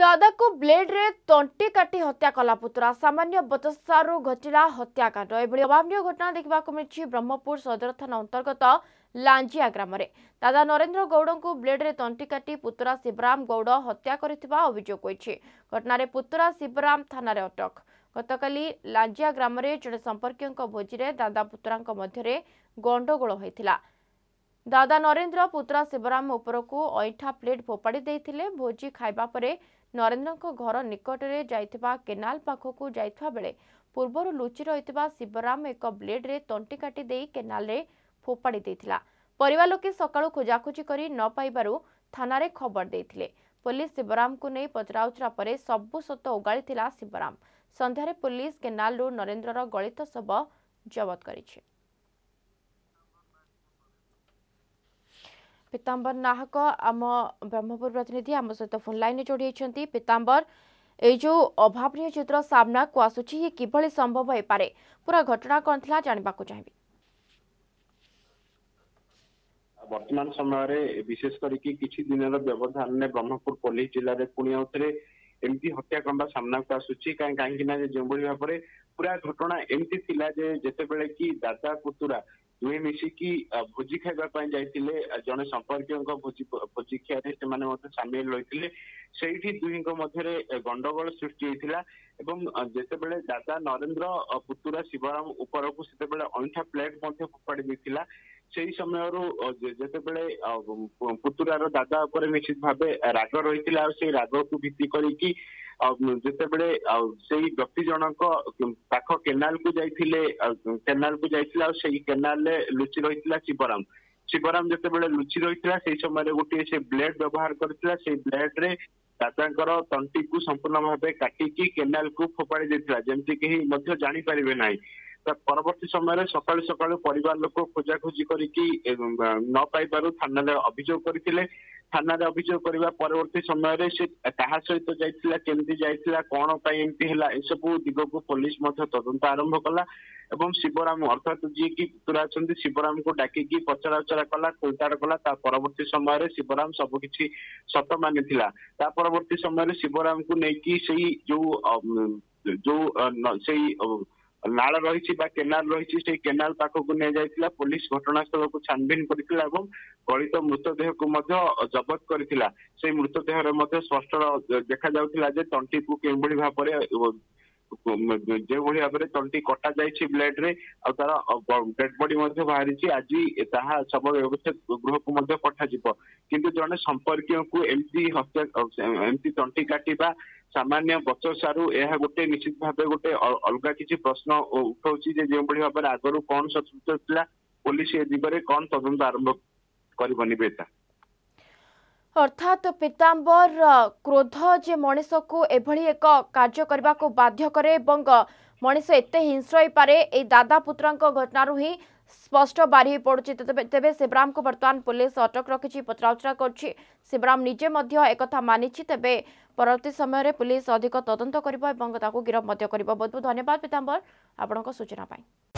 ଦାଦାକୁ ବ୍ଲେଡ୍ରେ ତଣ୍ଟି କାଟି ହତ୍ୟା କଲା ପୁତୁରା ସାମାନ୍ୟ ବଚସାରୁ ଘଟିଲା ହତ୍ୟାକାଣ୍ଡ ଏଭଳି ଅଭାବନୀୟ ଘଟଣା ଦେଖିବାକୁ ମିଳିଛି ବ୍ରହ୍ମପୁର ସଦର ଥାନା ଅନ୍ତର୍ଗତ ଲାଞ୍ଜିଆ ଗ୍ରାମରେ ଦାଦା ନରେନ୍ଦ୍ର ଗୌଡ଼ଙ୍କୁ ବ୍ଲେଡ୍ରେ ତଣ୍ଟି କାଟି ପୁତୁରା ଶିବରାମ ଗୌଡ଼ ହତ୍ୟା କରିଥିବା ଅଭିଯୋଗ ହୋଇଛି ଘଟଣାରେ ପୁତୁରା ଶିବରାମ ଥାନାରେ ଅଟକ ଗତକାଲି ଲାଞ୍ଜିଆ ଗ୍ରାମରେ ଜଣେ ସମ୍ପର୍କୀୟଙ୍କ ଭୋଜିରେ ଦାଦା ପୁତୁରାଙ୍କ ମଧ୍ୟରେ ଗଣ୍ଡଗୋଳ ହୋଇଥିଲା ଦାଦା ନରେନ୍ଦ୍ର ପୁତ୍ର ଶିବରାମ ଉପରକୁ ଅଇଁଠା ପ୍ଲେଟ୍ ଫୋପାଡ଼ି ଦେଇଥିଲେ ଭୋଜି ଖାଇବା ପରେ ନରେନ୍ଦ୍ରଙ୍କ ଘର ନିକଟରେ ଯାଇଥିବା କେନାଲ ପାଖକୁ ଯାଇଥିବା ବେଳେ ପୂର୍ବରୁ ଲୁଚି ରହିଥିବା ଶିବରାମ ଏକ ବ୍ଲେଡ୍ରେ ତଣ୍ଟି କାଟି ଦେଇ କେନାଲରେ ଫୋପାଡ଼ି ଦେଇଥିଲା ପରିବାର ଲୋକେ ସକାଳୁ ଖୋଜାଖୋଜି କରି ନ ପାଇବାରୁ ଥାନାରେ ଖବର ଦେଇଥିଲେ ପୋଲିସ ଶିବରାମଙ୍କୁ ନେଇ ପଚରାଉଚରା ପରେ ସବୁ ସତ ଓଗାଳିଥିଲା ଶିବରାମ ସନ୍ଧ୍ୟାରେ ପୋଲିସ କେନାଲରୁ ନରେନ୍ଦ୍ରର ଗଳିତ ଶବ ଜବତ କରିଛି ପିତାମ୍ବର ନାହକ ଆମ ବ୍ରହ୍ମପୁର ପ୍ରତିନିଧି ଆମ ସହିତ ଫୋନ୍ ଲାଇନ୍ରେ ଯୋଡ଼ି ହୋଇଛନ୍ତି ପିତାମ୍ବର ଏଇ ଯେଉଁ ଅଭାବନୀୟ ଚିତ୍ର ସାମ୍ନାକୁ ଆସୁଛି ଇଏ କିଭଳି ସମ୍ଭବ ହେଇପାରେ ପୁରା ଘଟଣା କ'ଣ ଥିଲା ଜାଣିବାକୁ ଚାହିଁବି ବର୍ତ୍ତମାନ ସମୟରେ ବିଶେଷ କରିକି କିଛି ଦିନର ବ୍ୟବଧାନରେ ବ୍ରହ୍ମପୁର ପୋଲିସ ଜିଲ୍ଲାରେ ପୁଣି ଆଉ ଥରେ ଏମିତି ହତ୍ୟାକାଣ୍ଡ ସାମ୍ନାକୁ ଆସୁଛି କାହିଁକି ନା ଯେଉଁଭଳି ଭାବରେ ପୁରା ଘଟଣା ଏମିତି ଥିଲା ଯେ ଯେତେବେଳେ କି ଦାଦା ପୁତୁରା ଦୁହେଁ ମିଶିକି ଭୋଜି ଖାଇବା ପାଇଁ ଯାଇଥିଲେ ଜଣେ ସମ୍ପର୍କୀୟଙ୍କ ଭୋଜି ଭୋଜିଖିଆରେ ସେମାନେ ମଧ୍ୟ ସାମିଲ ରହିଥିଲେ ସେଇଠି ଦୁହିଁଙ୍କ ମଧ୍ୟରେ ଗଣ୍ଡଗୋଳ ସୃଷ୍ଟି ହେଇଥିଲା ଏବଂ ଯେତେବେଳେ ଦାଦା ନରେନ୍ଦ୍ର ପୁତୁରା ଶିବରାମ ଉପରକୁ ସେତେବେଳେ ଅଇଁଠା ପ୍ଲେଟ ମଧ୍ୟ ଫୋପାଡି ଦେଇଥିଲା ସେଇ ସମୟରୁ ଯେତେବେଳେ ପୁତୁରାର ଦାଦା ଉପରେ ନିଶ୍ଚିତ ଭାବେ ରାଗ ରହିଥିଲା ଆଉ ସେଇ ରାଗକୁ ଭିତ୍ତି କରିକି ଯେତେବେଳେ ସେଇ ବ୍ୟକ୍ତି ଜଣଙ୍କ ପାଖ କେନାଲକୁ ଯାଇଥିଲେ କେନାଲକୁ ଯାଇଥିଲେ ଆଉ ସେଇ କେନାଲରେ ଲୁଚି ରହିଥିଲା ଶିବରାମ ଶିବରାମ ଯେତେବେଳେ ଲୁଚି ରହିଥିଲା ସେଇ ସମୟରେ ଗୋଟିଏ ସେ ବ୍ଲେଡ ବ୍ୟବହାର କରିଥିଲା ସେଇ ବ୍ଲେଡ୍ରେ ଦାଦାଙ୍କର ତଣ୍ଟିକୁ ସମ୍ପୂର୍ଣ୍ଣ ଭାବେ କାଟିକି କେନାଲକୁ ଫୋପାଡି ଦେଇଥିଲା ଯେମିତି କେହି ମଧ୍ୟ ଜାଣିପାରିବେ ନାହିଁ ତା ପରବର୍ତ୍ତୀ ସମୟରେ ସକାଳୁ ସକାଳୁ ପରିବାର ଲୋକ ଖୋଜାଖୋଜି କରିକି ନ ପାଇବାରୁ ଥାନାରେ ଅଭିଯୋଗ କରିଥିଲେ ଥାନାରେ ଅଭିଯୋଗ କରିବା ପରବର୍ତ୍ତୀ ସମୟରେ ସେ କାହା ସହିତ ଯାଇଥିଲା କେମିତି ଯାଇଥିଲା କଣ ପାଇଁ ଏମିତି ହେଲା ଏସବୁ ଦିଗକୁ ପୋଲିସ ମଧ୍ୟ ତଦନ୍ତ ଆରମ୍ଭ କଲା ଏବଂ ଶିବରାମ ଅର୍ଥାତ ଯିଏକି କି ପୁତୁରା ଅଛନ୍ତି ଶିବରାମକୁ ଡାକିକି ପଚରାଉଚରା କଲା ଖୋଳତାଡ଼ କଲା ତା ପରବର୍ତ୍ତୀ ସମୟରେ ଶିବରାମ ସବୁ କିଛି ସତ ମାନିଥିଲା ତା ପରବର୍ତ୍ତୀ ସମୟରେ ଶିବରାମକୁ ନେଇକି ସେଇ ଯୋଉ ଯୋଉ ସେଇ ନାଳ ରହିଛି ବା କେନାଲ ରହିଛି ସେଇ କେନାଲ ପାଖକୁ ନିଆଯାଇଥିଲା ପୋଲିସ ଘଟଣାସ୍ଥଳକୁ ଛାନଭିନ କରିଥିଲା ଏବଂ ଗଳିତ ମୃତଦେହକୁ ମଧ୍ୟ ଜବତ କରିଥିଲା ସେଇ ମୃତଦେହରେ ମଧ୍ୟ ସ୍ପଷ୍ଟ ଦେଖାଯାଉଥିଲା ଯେ ତଣ୍ଟିକୁ କେଉଁଭଳି ଭାବରେ ଯେଉଁଭଳି ଭାବରେ ତଣ୍ଟି କଟା ଯାଇଛି ବ୍ଲେଡ୍ ରେ ଆଉ ତାର ଡେଡ୍ ବଡି ମଧ୍ୟ ବାହାରିଛି ଆଜି ତାହା ଶବ ବ୍ୟବଚ୍ଛେଦ ଗୃହକୁ ମଧ୍ୟ ପଠାଯିବ କିନ୍ତୁ ଜଣେ ସମ୍ପର୍କୀୟଙ୍କୁ ଏମିତି ହତ୍ୟା ଏମିତି ତଣ୍ଟି କାଟିବା ସାମାନ୍ୟ ବଚସାରୁ ଏହା ଗୋଟେ ନିଶ୍ଚିତ ଭାବେ ଗୋଟେ ଅଲଗା କିଛି ପ୍ରଶ୍ନ ଉଠାଉଛି ଯେ ଯେଉଁଭଳି ଭାବରେ ଆଗରୁ କ'ଣ ସଚେତନ ଥିଲା ପୋଲିସ ଏ ଦିଗରେ କ'ଣ ତଦନ୍ତ ଆରମ୍ଭ କରିବନି ବେତା अर्थात तो पीताम्बर क्रोध जे मनीष को एभली एक कार्य करने को बाध्य करे मनीष एत हिंस हो पाए ये दादा पुत्र घटना ही स्पष्ट बारी हो तेज शिवराम को बर्तमान पुलिस अटक रखी पचराउचरा कर शिवराम निजे एक मानी तेज परवर्त समय पुलिस अधिक तदंत कर गिरफ्त कर बहुत बहुत धन्यवाद पीताम्बर आपण